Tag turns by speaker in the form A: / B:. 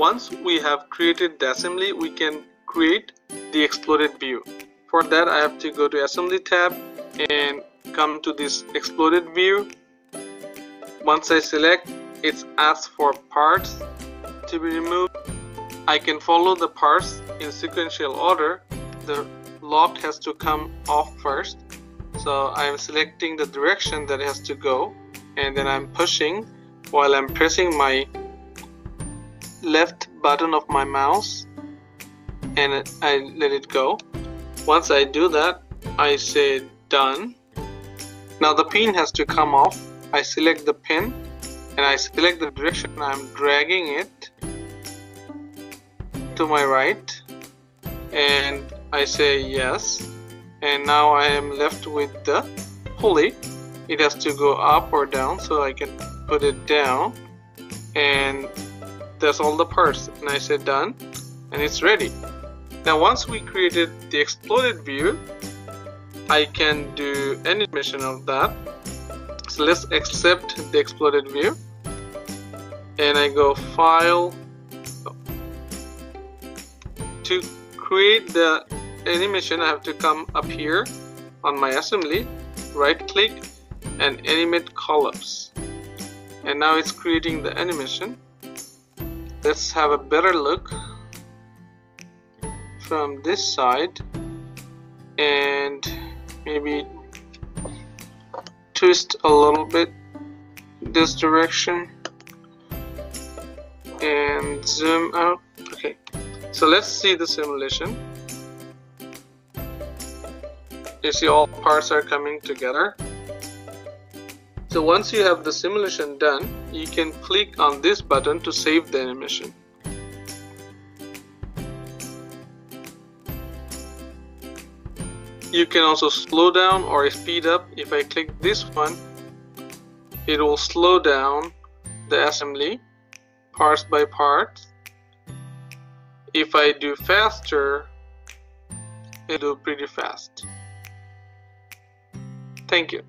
A: once we have created the assembly we can create the exploded view. For that I have to go to assembly tab and come to this exploded view. Once I select it asks for parts to be removed. I can follow the parts in sequential order. The lock has to come off first. So I'm selecting the direction that it has to go and then I'm pushing while I'm pressing my left button of my mouse and I let it go. Once I do that I say done. Now the pin has to come off. I select the pin and I select the direction. I'm dragging it to my right and I say yes. And now I am left with the pulley. It has to go up or down so I can put it down. And that's all the parts. And I say done. And it's ready. Now once we created the exploded view I can do any animation of that. So let's accept the exploded view. And I go file. To create the animation I have to come up here on my assembly right click and animate collapse and now it's creating the animation let's have a better look from this side and maybe twist a little bit this direction and zoom out. Okay. So let's see the simulation. You see all parts are coming together so once you have the simulation done, you can click on this button to save the animation. You can also slow down or speed up. If I click this one, it will slow down the assembly parts by parts. If I do faster, it will pretty fast. Thank you.